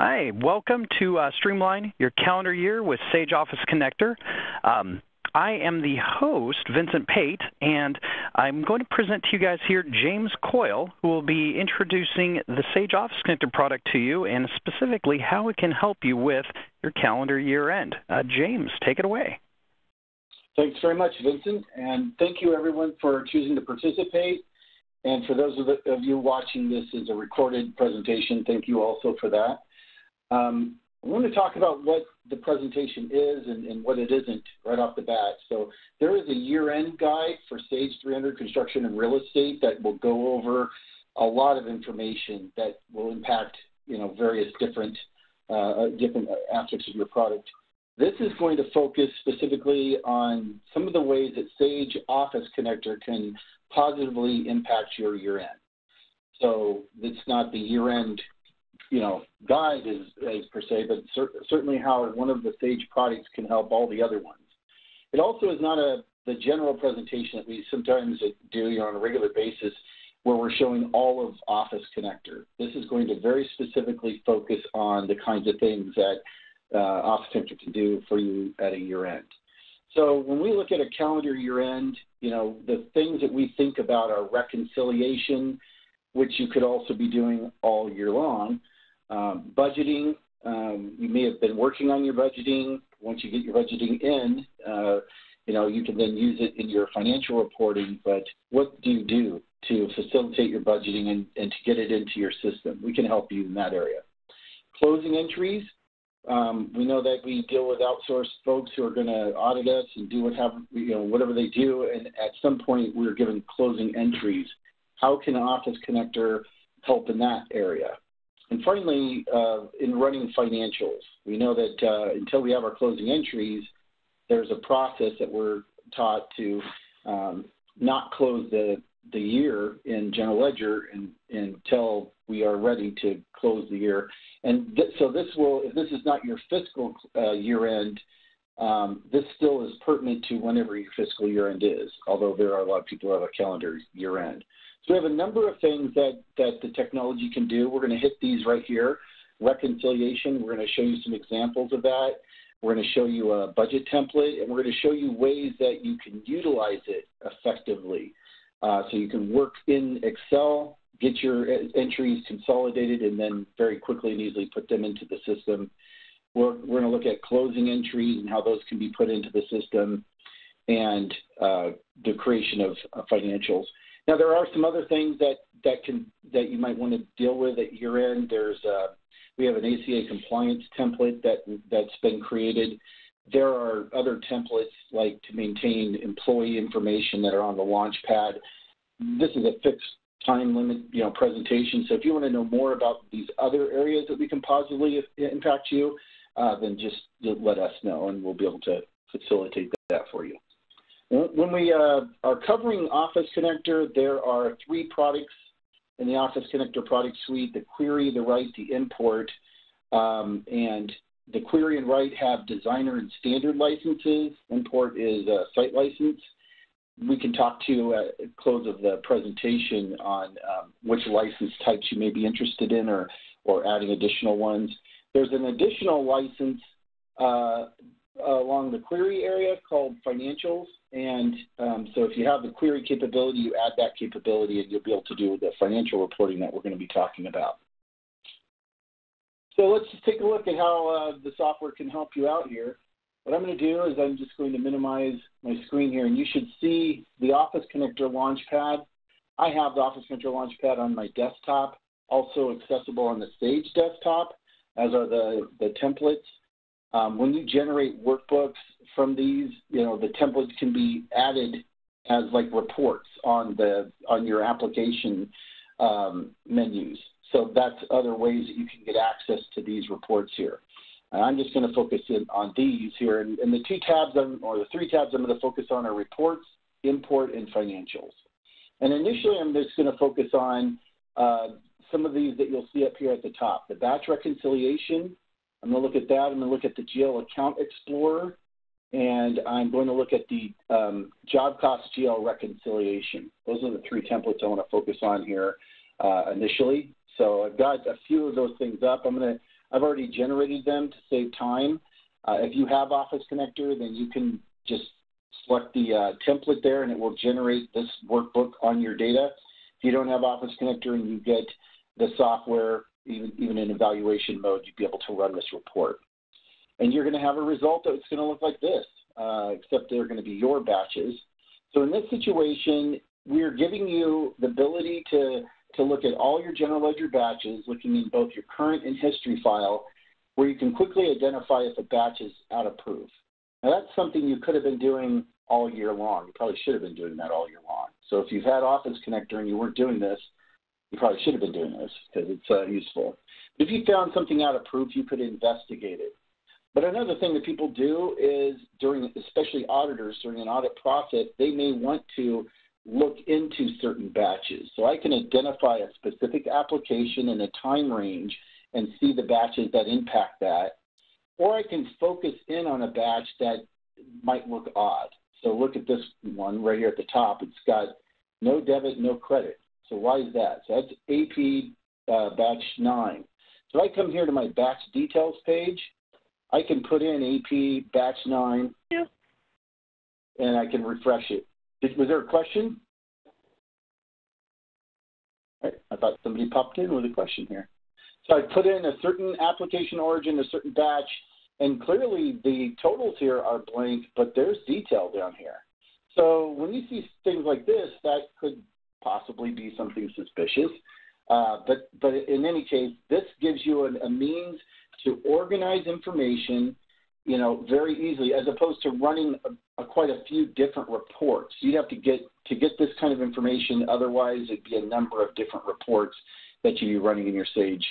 Hi, welcome to uh, Streamline Your Calendar Year with Sage Office Connector. Um, I am the host, Vincent Pate, and I'm going to present to you guys here James Coyle, who will be introducing the Sage Office Connector product to you and specifically how it can help you with your calendar year end. Uh, James, take it away. Thanks very much, Vincent, and thank you everyone for choosing to participate. And for those of, the, of you watching this as a recorded presentation, thank you also for that. Um, I want to talk about what the presentation is and, and, what it isn't right off the bat. So there is a year-end guide for Sage 300 Construction and Real Estate that will go over a lot of information that will impact you know various different uh, different aspects of your product. This is going to focus specifically on some of the ways that Sage Office Connector can positively impact your year-end. So it's not the year-end you know, guide as, as per se, but cer- certainly how one of the Sage products can help all the other ones. It also is not a the general presentation that we sometimes do you know, on a regular basis where we're showing all of Office Connector. This is going to very specifically focus on the kinds of things that uh, Office Connector can do for you at a year end. So when we look at a calendar year end, you know, the things that we think about are reconciliation, which you could also be doing all year long. Um, budgeting, um, you may have been working on your budgeting. Once you get your budgeting in, uh, you know, you can then use it in your financial reporting. But what do you do to facilitate your budgeting and, and to get it into your system? We can help you in that area. Closing entries, um, we know that we deal with outsourced folks who are going to audit us and do what have, you know, whatever they do. And at some point, we're given closing entries. How can Office Connector help in that area? And finally, uh, in running financials, we know that uh, until we have our closing entries, there's a process that we're taught to um, not close the, the year in General Ledger in, until we are ready to close the year. And th- so this will, if this is not your fiscal uh, year end, um, this still is pertinent to whenever your fiscal year end is, although there are a lot of people who have a calendar year end. So we have a number of things that, that the technology can do. We're going to hit these right here. Reconciliation, we're going to show you some examples of that. We're going to show you a budget template, and we're going to show you ways that you can utilize it effectively. Uh, so you can work in Excel, get your entries consolidated, and then very quickly and easily put them into the system. We're, we're going to look at closing entries and how those can be put into the system and uh, the creation of uh, financials. Now there are some other things that that can that you might want to deal with at year end. There's uh, we have an ACA compliance template that that's been created. There are other templates like to maintain employee information that are on the launch pad. This is a fixed time limit, you know, presentation. So if you want to know more about these other areas that we can positively impact you, uh, then just let us know and we'll be able to facilitate that for you. When we uh, are covering Office Connector, there are three products in the Office Connector product suite, the query, the write, the import. Um, and the query and write have designer and standard licenses. Import is a site license. We can talk to you at the close of the presentation on um, which license types you may be interested in or, or adding additional ones. There's an additional license uh, along the query area called financials. And um, so if you have the query capability, you add that capability and you'll be able to do the financial reporting that we're going to be talking about. So let's just take a look at how uh, the software can help you out here. What I'm going to do is I'm just going to minimize my screen here, and you should see the Office Connector Launchpad. I have the Office Connector Launchpad on my desktop, also accessible on the Sage desktop, as are the, the templates. Um, when you generate workbooks from these, you know, the templates can be added as like reports on the on your application um, menus. So that's other ways that you can get access to these reports here. And I'm just going to focus in on these here. And, and the two tabs, I'm, or the three tabs I'm going to focus on are reports, import, and financials. And initially, I'm just going to focus on uh, some of these that you'll see up here at the top. The batch reconciliation, I'm going to look at that. I'm going to look at the GL Account Explorer, and I'm going to look at the um, job cost GL reconciliation. Those are the three templates I want to focus on here uh, initially. So I've got a few of those things up. I'm going to I've already generated them to save time. Uh, if you have Office Connector, then you can just select the uh, template there and it will generate this workbook on your data. If you don't have Office Connector and you get the software, even, even in evaluation mode, you'd be able to run this report. And you're going to have a result that's going to look like this, uh, except they're going to be your batches. So in this situation, we're giving you the ability to, to look at all your general ledger batches, looking in both your current and history file, where you can quickly identify if a batch is out of proof. Now, that's something you could have been doing all year long. You probably should have been doing that all year long. So if you've had Office Connector and you weren't doing this, you probably should have been doing this because it's uh, useful. If you found something out of proof, you could investigate it. But another thing that people do is during, especially auditors, during an audit process, they may want to look into certain batches. So I can identify a specific application and a time range and see the batches that impact that. Or I can focus in on a batch that might look odd. So look at this one right here at the top. It's got no debit, no credit. So why is that? So that's AP uh, batch 9. So I come here to my batch details page. I can put in AP batch 9, yeah. and I can refresh it. Did, was there a question? Right, I thought somebody popped in with a question here. So I put in a certain application origin, a certain batch, and clearly the totals here are blank, but there's detail down here. So when you see things like this, that could possibly be something suspicious. Uh, but, but in any case, this gives you an, a means to organize information, you know, very easily, as opposed to running a, a, quite a few different reports. You'd have to get to get this kind of information. Otherwise, it'd be a number of different reports that you'd be running in your Sage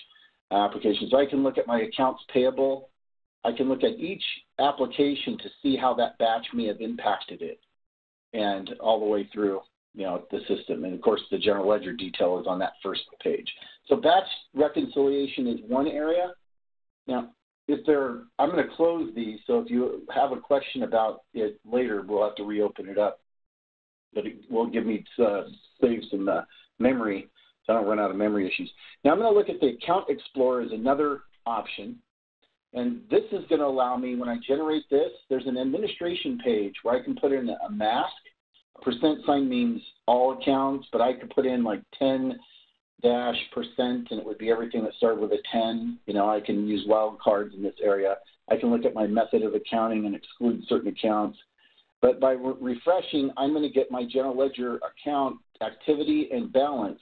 application. So I can look at my accounts payable. I can look at each application to see how that batch may have impacted it, and all the way through you know, the system. And of course, the general ledger detail is on that first page. So batch reconciliation is one area. Now, if there, I'm going to close these. So if you have a question about it later, we'll have to reopen it up. But it will give me uh, save some uh, memory, so I don't run out of memory issues. Now I'm going to look at the Account Explorer as another option. And this is going to allow me, when I generate this, there's an administration page where I can put in a mask percent sign means all accounts, but I could put in like 10 dash percent and it would be everything that started with a 10. You know, I can use wildcards in this area. I can look at my method of accounting and exclude certain accounts. But by re- refreshing, I'm going to get my general ledger account activity and balance.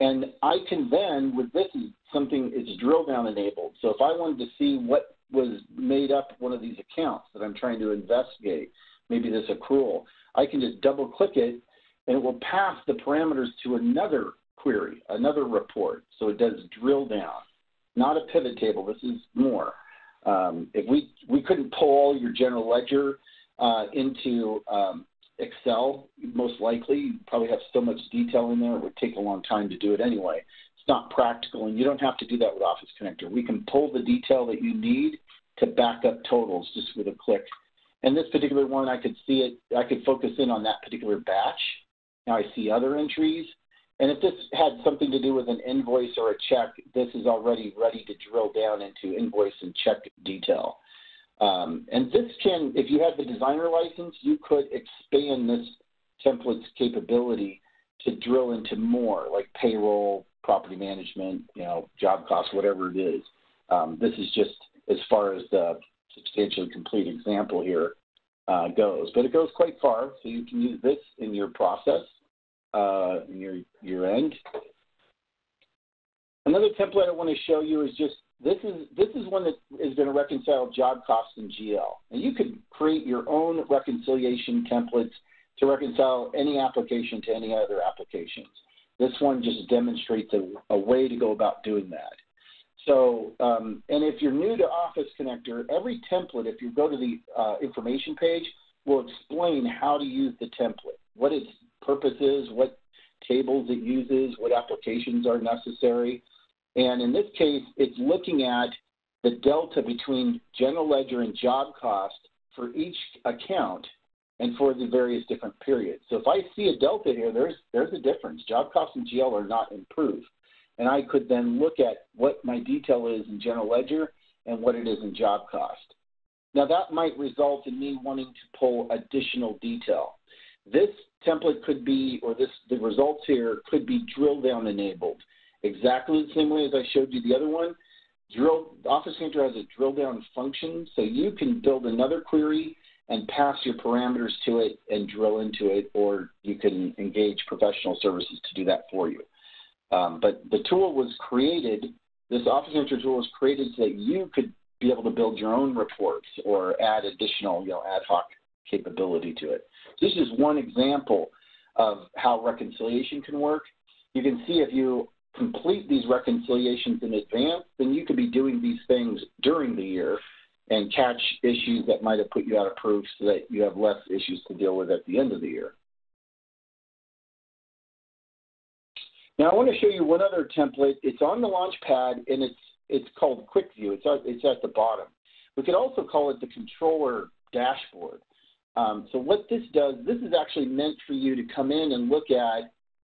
And I can then, with this, something it's drill down enabled. So if I wanted to see what was made up one of these accounts that I'm trying to investigate, maybe this accrual, I can just double click it and it will pass the parameters to another query, another report. So it does drill down, not a pivot table. This is more. Um, if we, we couldn't pull all your general ledger uh, into um, Excel, most likely, you probably have so much detail in there, it would take a long time to do it anyway. It's not practical, and you don't have to do that with Office Connector. We can pull the detail that you need to back up totals just with a click and this particular one, I could see it, I could focus in on that particular batch. Now I see other entries. And if this had something to do with an invoice or a check, this is already ready to drill down into invoice and check detail. Um, and this can, if you have the designer license, you could expand this template's capability to drill into more, like payroll, property management, you know, job costs, whatever it is. Um, this is just as far as the substantially complete example here uh, goes. But it goes quite far, so you can use this in your process, uh, in your, your end. Another template I want to show you is just this is this is one that is going to reconcile job costs and GL. And you could create your own reconciliation templates to reconcile any application to any other applications. This one just demonstrates a, a way to go about doing that. So, um, and if you're new to Office Connector, every template, if you go to the uh, information page, will explain how to use the template, what its purpose is, what tables it uses, what applications are necessary. And in this case, it's looking at the delta between general ledger and job cost for each account and for the various different periods. So if I see a delta here, there's there's a difference. Job cost and GL are not improved. And I could then look at what my detail is in general ledger and what it is in job cost. Now that might result in me wanting to pull additional detail. This template could be, or this the results here could be drill down enabled, exactly the same way as I showed you the other one. Drill Office Connector has a drill down function, so you can build another query and pass your parameters to it and drill into it, or you can engage professional services to do that for you. Um, but the tool was created, this Office Connector tool was created so that you could be able to build your own reports or add additional, you know, ad hoc capability to it. This is one example of how reconciliation can work. You can see if you complete these reconciliations in advance, then you could be doing these things during the year and catch issues that might have put you out of proof so that you have less issues to deal with at the end of the year. Now I want to show you one other template. It's on the Launchpad and it's it's called Quick View. It's at, it's at the bottom. We could also call it the controller dashboard. Um, so what this does, this is actually meant for you to come in and look at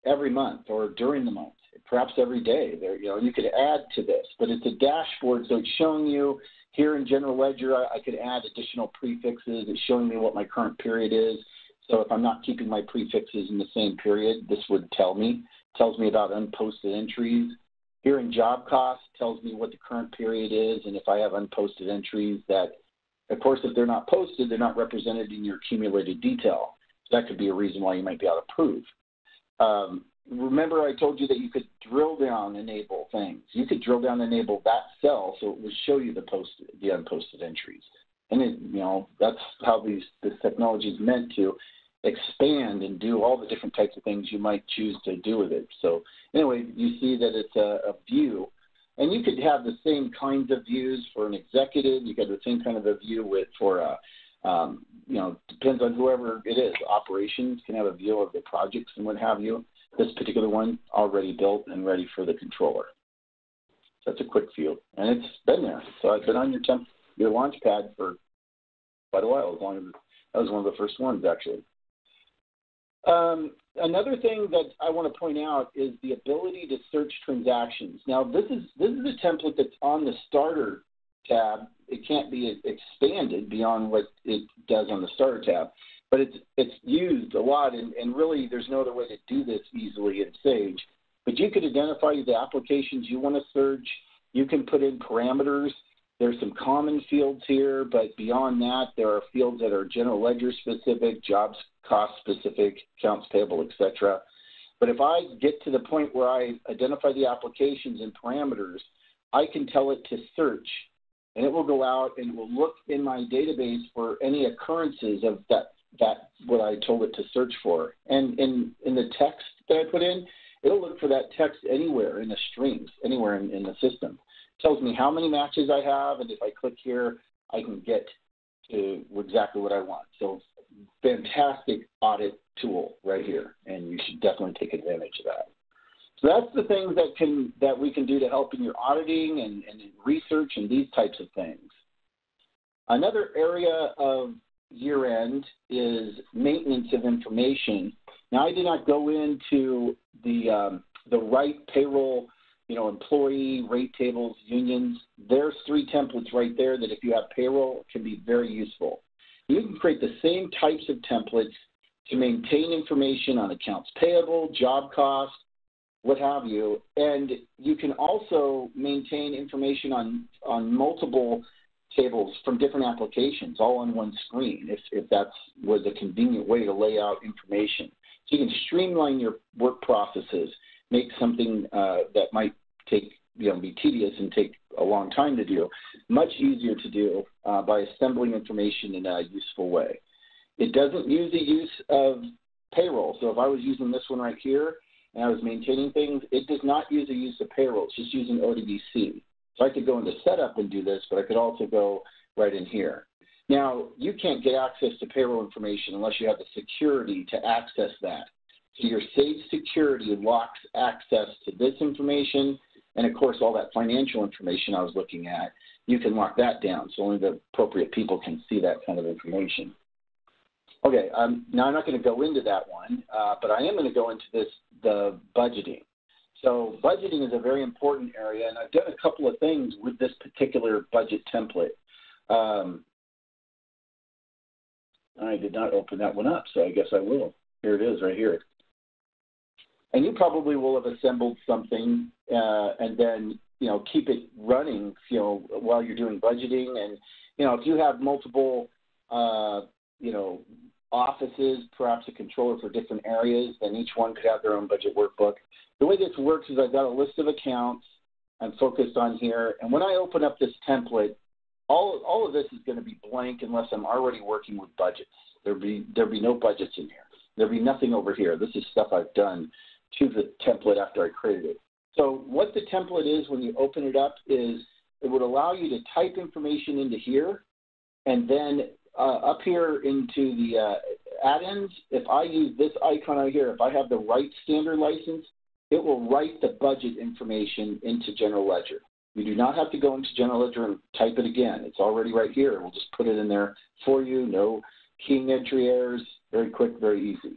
every month or during the month, perhaps every day. There, you know, you could add to this, but it's a dashboard, so it's showing you here in General Ledger. I, I could add additional prefixes. It's showing me what my current period is. So if I'm not keeping my prefixes in the same period, this would tell me. Tells me about unposted entries. Here in job cost tells me what the current period is, and if I have unposted entries that of course, if they're not posted, they're not represented in your accumulated detail. So that could be a reason why you might be out of proof. Um, remember, I told you that you could drill down enable things. You could drill down enable that cell so it would show you the posted, the unposted entries. And it, you know that's how these this technology is meant to expand and do all the different types of things you might choose to do with it. So anyway, you see that it's a, a view and you could have the same kinds of views for an executive. You could have the same kind of a view with for a, um, you know, depends on whoever it is. Operations can have a view of the projects and what have you. This particular one already built and ready for the controller. So that's a quick view, and it's been there. So I've been on your temp, your launch pad for quite a while. As long as that was one of the first ones actually. Um, another thing that I want to point out is the ability to search transactions. Now, this is this is a template that's on the starter tab. It can't be expanded beyond what it does on the starter tab, but it's it's used a lot, and, and really there's no other way to do this easily in Sage. But you could identify the applications you want to search. You can put in parameters. There's some common fields here, but beyond that, there are fields that are general ledger specific, jobs cost specific, accounts payable, etc. But if I get to the point where I identify the applications and parameters, I can tell it to search, and it will go out and it will look in my database for any occurrences of that that what I told it to search for. And in in the text that I put in, it'll look for that text anywhere in the strings, anywhere in, in the system. Tells me how many matches I have, and if I click here, I can get to exactly what I want. So fantastic audit tool right here, and you should definitely take advantage of that. So that's the things that can that we can do to help in your auditing and, and research and these types of things. Another area of year end is maintenance of information. Now I did not go into the um, the right payroll, you know, employee rate tables, unions. There's three templates right there that if you have payroll can be very useful. You can create the same types of templates to maintain information on accounts payable, job cost, what have you. And you can also maintain information on, on multiple tables from different applications all on one screen if, if that was a convenient way to lay out information. So you can streamline your work processes, make something uh, that might take you know be tedious and take a long time to do, much easier to do uh, by assembling information in a useful way. It doesn't use the use of payroll. So if I was using this one right here and I was maintaining things, it does not use the use of payroll. It's just using ODBC. So I could go into setup and do this, but I could also go right in here. Now, you can't get access to payroll information unless you have the security to access that. So your SAFE security locks access to this information and of course, all that financial information I was looking at, you can lock that down so only the appropriate people can see that kind of information. Okay, um, now I'm not going to go into that one, uh, but I am going to go into this the budgeting. So budgeting is a very important area, and I've done a couple of things with this particular budget template. Um, I did not open that one up, so I guess I will. Here it is, right here. And you probably will have assembled something uh, and then you know keep it running, you know, while you're doing budgeting. And you know, if you have multiple, uh, you know, offices, perhaps a controller for different areas, then each one could have their own budget workbook. The way this works is I've got a list of accounts I'm focused on here, and when I open up this template, all all of this is going to be blank unless I'm already working with budgets. There'll be there'll be no budgets in here. There'll be nothing over here. This is stuff I've done to the template after I created it. So what the template is when you open it up is it would allow you to type information into here, and then uh, up here into the uh, add-ins, if I use this icon out here, if I have the right standard license, it will write the budget information into General Ledger. You do not have to go into General Ledger and type it again. It's already right here. We'll just put it in there for you. No keying entry errors. Very quick, very easy.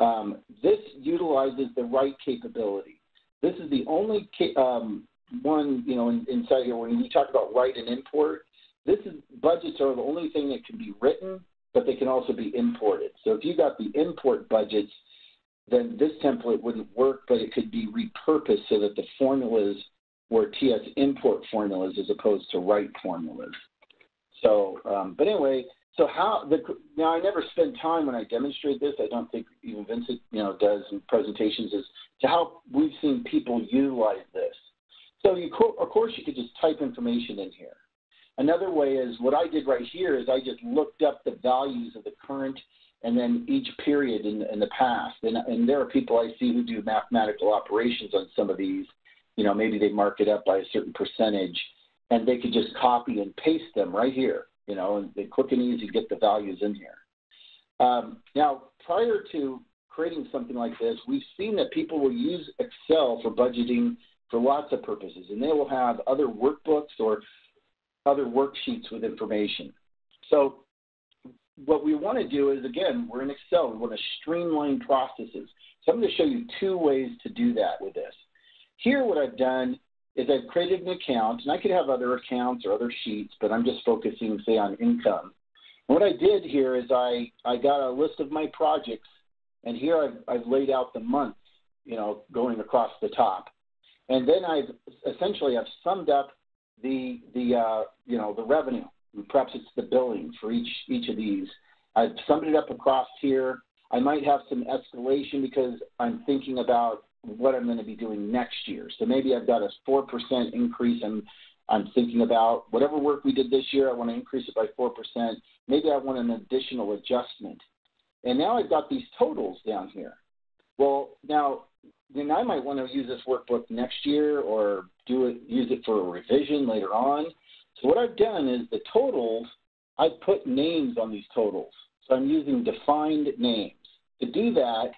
Um, this utilizes the write capability. This is the only um, one, you know, in, inside here when we talk about write and import. This is budgets are the only thing that can be written, but they can also be imported. So if you got the import budgets, then this template wouldn't work, but it could be repurposed so that the formulas were TS import formulas as opposed to write formulas. So, um, but anyway, so how the now I never spend time when I demonstrate this. I don't think even Vincent you know does in presentations is to how we've seen people utilize this. So you of course you could just type information in here. Another way is what I did right here is I just looked up the values of the current and then each period in, in the past. And, and there are people I see who do mathematical operations on some of these. You know, maybe they mark it up by a certain percentage, and they could just copy and paste them right here you know, and quick and easy get the values in here. Um, now, prior to creating something like this, we've seen that people will use Excel for budgeting for lots of purposes, and they will have other workbooks or other worksheets with information. So, what we want to do is, again, we're in Excel, we want to streamline processes. So, I'm going to show you two ways to do that with this. Here, what I've done is I've created an account, and I could have other accounts or other sheets, but I'm just focusing, say, on income. And what I did here is I, I got a list of my projects, and here I've, I've laid out the months, you know, going across the top. And then I've essentially I've summed up the the uh, you know the revenue. Perhaps it's the billing for each each of these. I've summed it up across here. I might have some escalation because I'm thinking about what I'm going to be doing next year. So maybe I've got a 4% increase and I'm thinking about whatever work we did this year, I want to increase it by 4%. Maybe I want an additional adjustment. And now I've got these totals down here. Well, now then I might want to use this workbook next year or do it use it for a revision later on. So what I've done is the totals, I've put names on these totals. So I'm using defined names. To do that,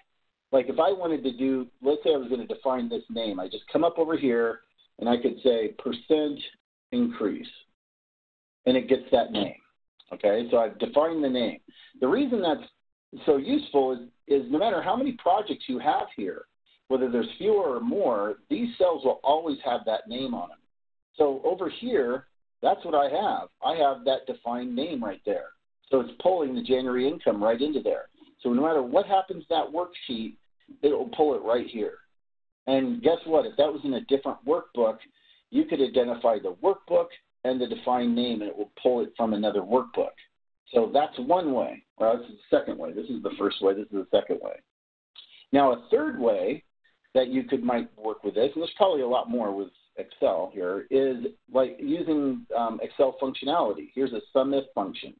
like if I wanted to do, let's say I was going to define this name, I just come up over here and I could say percent increase, and it gets that name. Okay, so I've defined the name. The reason that's so useful is, is no matter how many projects you have here, whether there's fewer or more, these cells will always have that name on them. So over here, that's what I have. I have that defined name right there. So it's pulling the January income right into there. So no matter what happens to that worksheet, it'll pull it right here. And guess what? If that was in a different workbook, you could identify the workbook and the defined name, and it will pull it from another workbook. So that's one way. Well, this is the second way. This is the first way. This is the second way. Now, a third way that you could might work with this, and there's probably a lot more with Excel here, is like using um, Excel functionality. Here's a sum if function.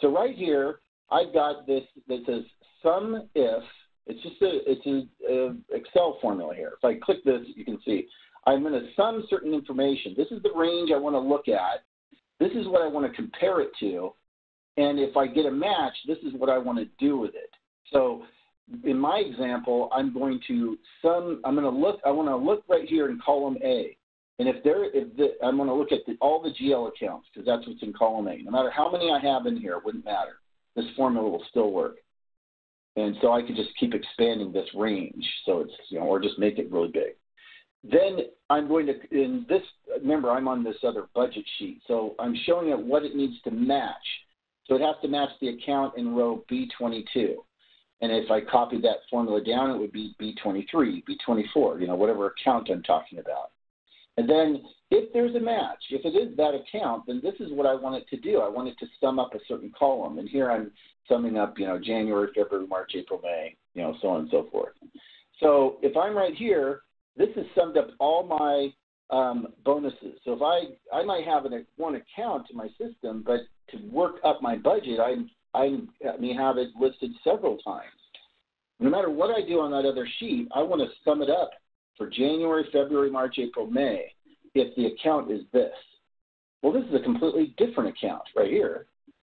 So right here, I've got this that says sum if it's just a it's a, a Excel formula here. If I click this, you can see I'm going to sum certain information. This is the range I want to look at. This is what I want to compare it to, and if I get a match, this is what I want to do with it. So in my example, I'm going to sum. I'm going to look. I want to look right here in column A, and if there, if the, I'm going to look at the, all the GL accounts because that's what's in column A. No matter how many I have in here, it wouldn't matter. This formula will still work. And so I could just keep expanding this range. So it's, you know, or just make it really big. then I'm going to, in this, remember, I'm on this other budget sheet. So I'm showing it what it needs to match. So it has to match the account in row B22. And if I copy that formula down, it would be B23, B24, you know, whatever account I'm talking about. And then if there's a match, if it is that account, then this is what I want it to do. I want it to sum up a certain column. And here I'm summing up, you know, January, February, March, April, May, you know, so on and so forth. So if I'm right here, this has summed up all my um, bonuses. So if I I might have an, one account in my system, but to work up my budget, I I may have it listed several times. No matter what I do on that other sheet, I want to sum it up for January, February, March, April, May. If the account is this, well, this is a completely different account right here,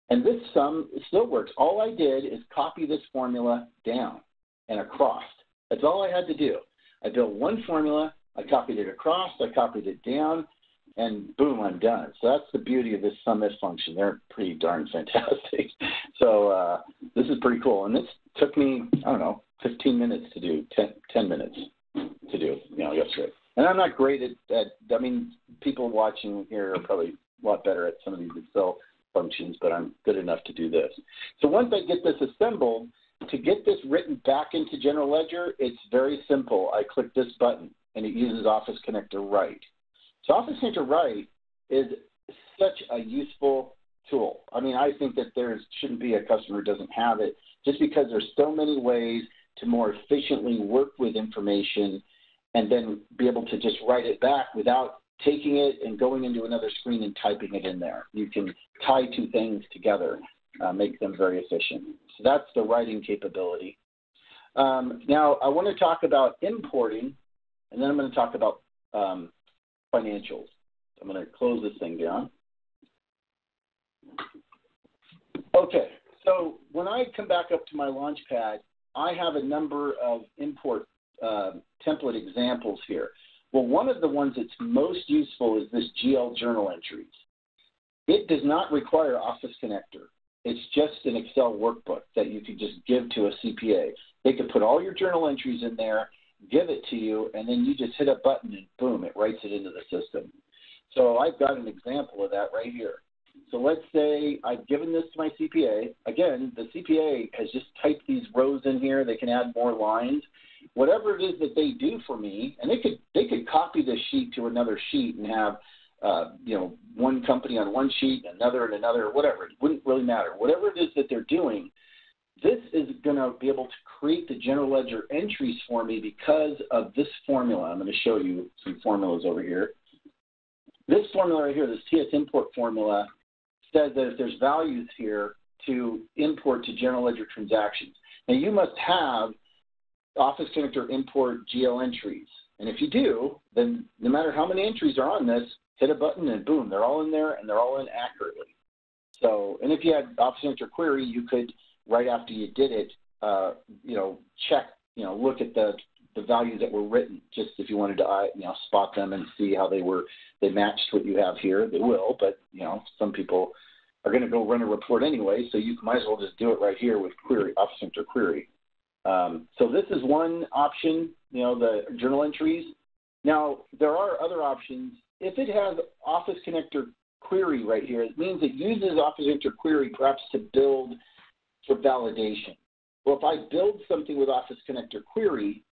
and this sum still works. All I did is copy this formula down and across. That's all I had to do. I built one formula, I copied it across, I copied it down, and boom, I'm done. So that's the beauty of this sum SumIf function. They're pretty darn fantastic. so uh, this is pretty cool. And this took me, I don't know, 15 minutes to do, 10, 10 minutes to do, you know, yesterday. And I'm not great at, at, I mean, people watching here are probably a lot better at some of these Excel functions, but I'm good enough to do this. So once I get this assembled, to get this written back into General Ledger, it's very simple. I click this button, and it uses Office Connector Write. So Office Connector Write is such a useful tool. I mean, I think that there shouldn't be a customer who doesn't have it, just because there's so many ways to more efficiently work with information and then be able to just write it back without taking it and going into another screen and typing it in there. You can tie two things together uh, make them very efficient. So that's the writing capability. Um, now, I want to talk about importing, and then I'm going to talk about um, financials. I'm going to close this thing down. Okay, so when I come back up to my Launchpad, I have a number of import uh, template examples here. Well, one of the ones that's most useful is this GL journal entries. It does not require Office Connector. It's just an Excel workbook that you could just give to a CPA. They could put all your journal entries in there, give it to you, and then you just hit a button and boom, it writes it into the system. So I've got an example of that right here. So let's say I've given this to my CPA. Again, the CPA has just typed these rows in here. They can add more lines. Whatever it is that they do for me, and they could they could copy this sheet to another sheet and have uh, you know, one company on one sheet, another and another, whatever. It wouldn't really matter. Whatever it is that they're doing, this is going to be able to create the general ledger entries for me because of this formula. I'm going to show you some formulas over here. This formula right here, this TS import formula, says that if there's values here to import to general ledger transactions. Now you must have Office Connector import GL entries. And if you do, then no matter how many entries are on this, hit a button and boom, they're all in there and they're all in accurately. So, and if you had Office Connector query, you could right after you did it, uh, you know, check, you know, look at the the values that were written, just if you wanted to, uh, you know, spot them and see how they were, they matched what you have here. They will, but you know, some people are going to go run a report anyway, so you might as well just do it right here with query, Office Connector query. Um, so this is one option, you know, the journal entries. Now there are other options if it has Office Connector query right here, it means it uses Office Connector query perhaps to build for validation. Well, if I build something with Office Connector query,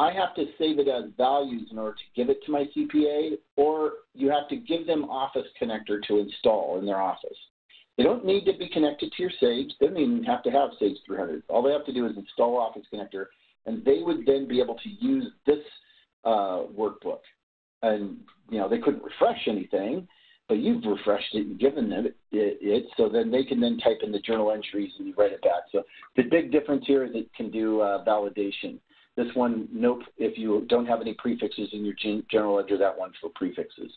I have to save it as values in order to give it to my CPA, or you have to give them Office Connector to install in their office. They don't need to be connected to your Sage. They don't even have to have Sage 300. All they have to do is install Office Connector, and they would then be able to use this uh, workbook and you know they couldn't refresh anything, but you've refreshed it and given them it, it, so then they can then type in the journal entries and you write it back. So the big difference here is it can do uh, validation. This one, nope. If you don't have any prefixes in your general ledger, that one's for prefixes.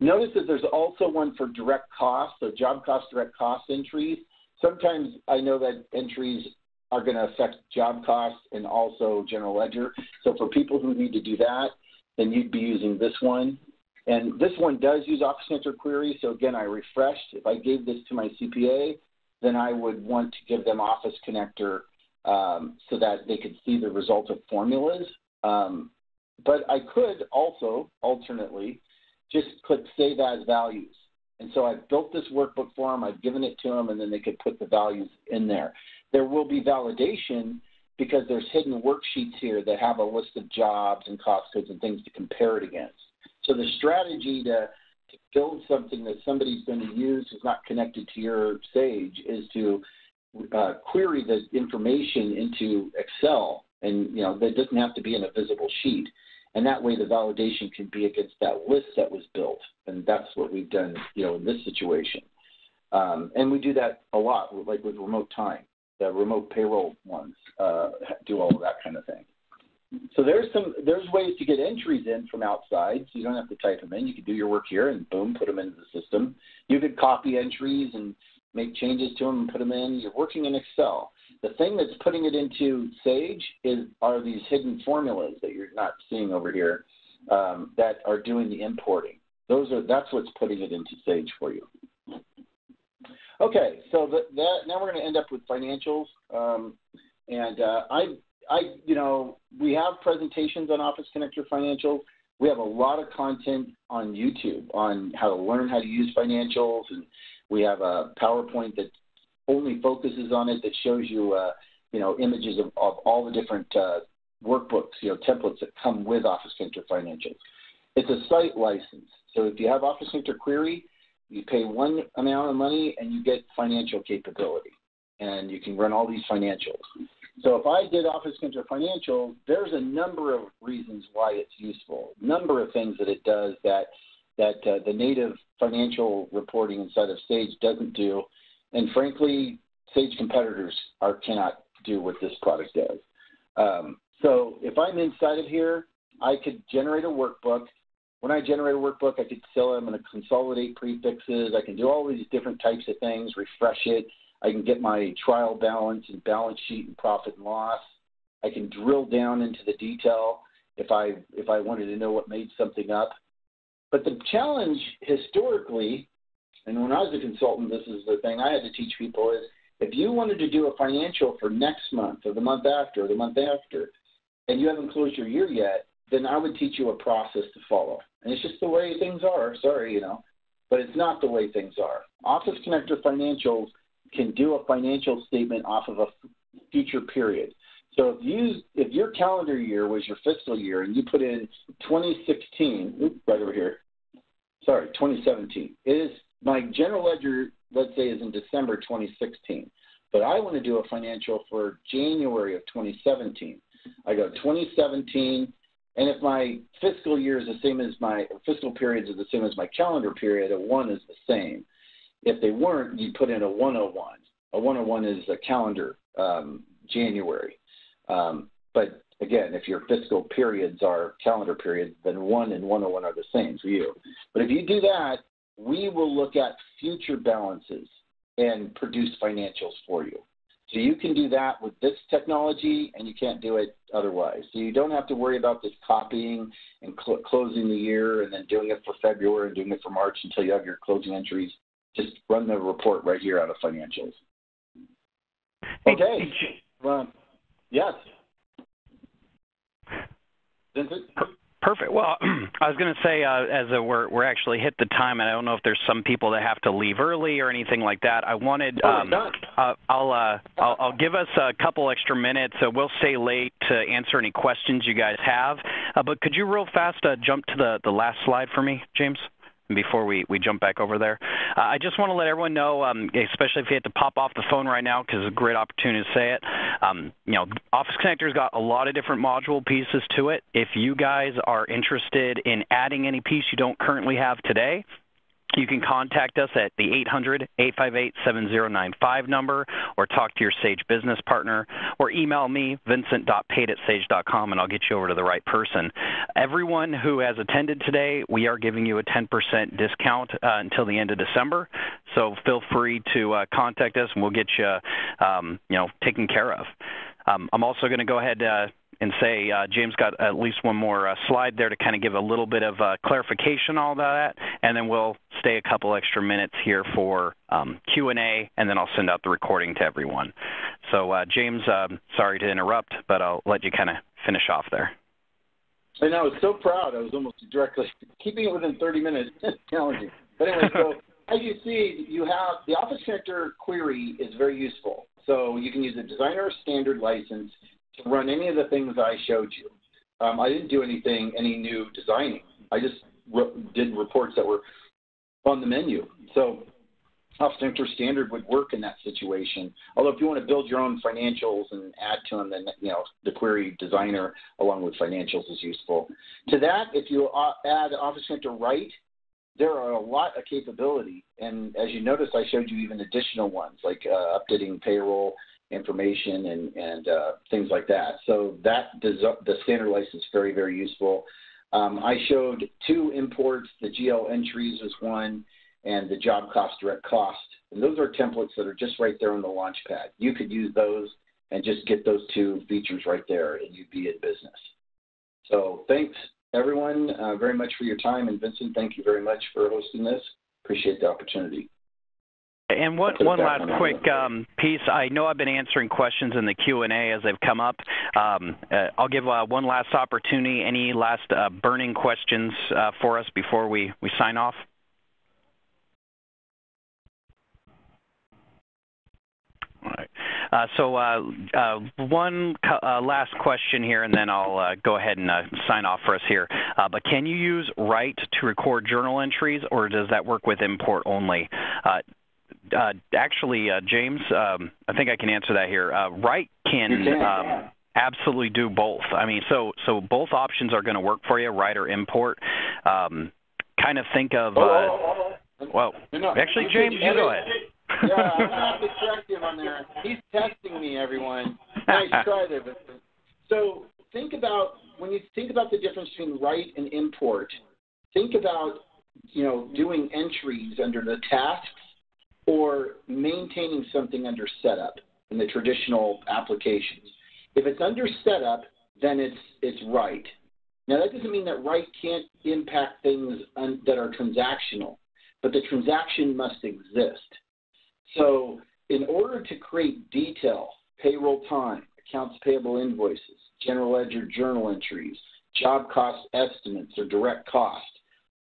Notice that there's also one for direct costs, so job cost, direct cost entries. Sometimes I know that entries are going to affect job costs and also general ledger. So for people who need to do that, then you'd be using this one. And this one does use Office Connector Query. So again, I refreshed. If I gave this to my CPA, then I would want to give them Office Connector um, so that they could see the result of formulas. Um, but I could also, alternately, just click Save as Values. And so I've built this workbook for them, I've given it to them, and then they could put the values in there. There will be validation because there's hidden worksheets here that have a list of jobs and cost codes and things to compare it against. So the strategy to, to build something that somebody's going to use who's not connected to your Sage is to uh, query the information into Excel, and you know that doesn't have to be in a visible sheet and that way the validation can be against that list that was built, and that's what we've done, you know, in this situation. Um, and we do that a lot, like with remote time. The remote payroll ones uh, do all of that kind of thing. So there's some there's ways to get entries in from outside. So you don't have to type them in. You can do your work here and boom, put them into the system. You could copy entries and make changes to them and put them in. You're working in Excel. The thing that's putting it into Sage is are these hidden formulas that you're not seeing over here um, that are doing the importing. Those are that's what's putting it into Sage for you. Okay, so that now we're going to end up with financials, um, and uh, I I you know we have presentations on Office Connector financials. We have a lot of content on YouTube on how to learn how to use financials, and we have a PowerPoint that only focuses on it that shows you, uh, you know, images of, of all the different uh, workbooks, you know, templates that come with Office Connector Financials. It's a site license. So if you have Office Connector Query, you pay one amount of money and you get financial capability. And you can run all these financials. So if I did Office Connector Financials, there's a number of reasons why it's useful, number of things that it does that that uh, the native financial reporting inside of Sage doesn't do and frankly, Sage competitors are cannot do what this product does. Um, so if I'm inside of here, I could generate a workbook. When I generate a workbook, I could sell going to consolidate prefixes. I can do all these different types of things, refresh it. I can get my trial balance and balance sheet and profit and loss. I can drill down into the detail if I if I wanted to know what made something up. But the challenge historically and when I was a consultant, this is the thing I had to teach people is if you wanted to do a financial for next month or the month after or the month after, and you haven't closed your year yet, then I would teach you a process to follow. And it's just the way things are. Sorry, you know, but it's not the way things are. Office Connector Financials can do a financial statement off of a future period. So if you if your calendar year was your fiscal year and you put in 2016, oops, right over here, sorry, 2017, it is my general ledger, let's say, is in December 2016, but I want to do a financial for January of 2017. I go 2017, and if my fiscal year is the same as my fiscal periods are the same as my calendar period, a one is the same. If they weren't, you put in a 101. A 101 is a calendar um, January. Um, but again, if your fiscal periods are calendar periods, then 1 and 101 are the same for you. But if you do that, we will look at future balances and produce financials for you. So you can do that with this technology, and you can't do it otherwise. So you don't have to worry about this copying and cl- closing the year, and then doing it for February and doing it for March until you have your closing entries. Just run the report right here out of financials. Okay. Well, yes. Perfect. Well, I was going to say, uh, as a, we're we're actually hit the time, and I don't know if there's some people that have to leave early or anything like that. I wanted, oh, um, uh, I'll, uh, I'll I'll give us a couple extra minutes. So we'll stay late to answer any questions you guys have. Uh, but could you real fast uh, jump to the the last slide for me, James? Before we, we jump back over there. Uh, I just want to let everyone know, um, especially if you had to pop off the phone right now, because it's a great opportunity to say it. Um, you know, Office Connector's got a lot of different module pieces to it. If you guys are interested in adding any piece you don't currently have today, you can contact us at the 800 858 7095 number or talk to your Sage business partner or email me, vincent.pate at sage.com, and I'll get you over to the right person. Everyone who has attended today, we are giving you a 10% discount uh, until the end of December. So feel free to uh, contact us and we'll get you, um, you know, taken care of. Um, I'm also going to go ahead uh, and say uh, James got at least one more uh, slide there to kind of give a little bit of uh, clarification on all that, and then we'll stay a couple extra minutes here for um, Q&A, and then I'll send out the recording to everyone. So uh, James, um, sorry to interrupt, but I'll let you kind of finish off there. And. I was so proud. I was almost directly keeping it within 30 minutes. challenging. But anyway, so as you see, you have the Office Connector query is very useful. So you can use a designer standard license to run any of the things I showed you. Um, I didn't do anything, any new designing. I just re- did reports that were on the menu. So Office Connector Standard would work in that situation. Although if you want to build your own financials and add to them, then you know the query designer along with financials is useful. To that, if you uh, add Office Connector Write, there are a lot of capability. And as you notice, I showed you even additional ones like uh, updating payroll information and, and uh, things like that. So that does, the standard license is very, very useful. Um, I showed two imports. The GL entries was one, and the job cost, direct cost. And those are templates that are just right there on the Launchpad. You could use those and just get those two features right there, and you'd be in business. So thanks, everyone, uh, very much for your time. And Vincent, thank you very much for hosting this. Appreciate the opportunity. And one, one last quick um, piece. I know I've been answering questions in the Q&A as they've come up. Um, uh, I'll give uh, one last opportunity. Any last uh, burning questions for us before we, we sign off? All right. Uh, so one last question here, and then I'll go ahead and sign off for us here. but can you use Write to record journal entries, or does that work with import only? Actually, James, um, I think I can answer that here. Write can. Um, absolutely do both. I mean, so so both options are going to work for you, write or import. Um, kind of think of. Uh, well, actually, James, you go ahead yeah, I'm gonna have to correct him on there. He's testing me, everyone. Nice try there, Vincent. So think about when you think about the difference between write and import. Think about you know doing entries under the tasks or maintaining something under setup in the traditional applications. If it's under setup, then it's it's write. Now that doesn't mean that write can't impact things un- that are transactional, but the transaction must exist. So, in order to create detail, payroll time, accounts payable invoices, general ledger journal entries, job cost estimates or direct cost,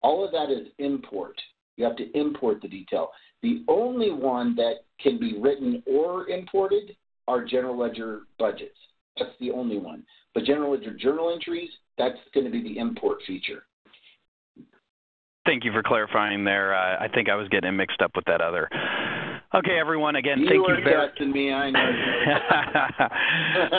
all of that is import. You have to import the detail. The only one that can be written or imported are general ledger budgets. That's the only one. But general ledger journal entries, that's going to be the import feature. Thank you for clarifying there. Uh, I think I was getting mixed up with that other. Okay, everyone. Again, you thank you very. You me. I know. uh,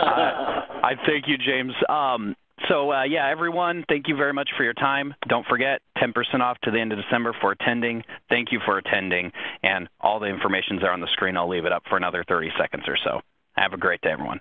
I thank you, James. Um, so uh, yeah, everyone, thank you very much for your time. Don't forget, 10% off to the end of December for attending. Thank you for attending, and all the information's there on the screen. I'll leave it up for another 30 seconds or so. Have a great day, everyone.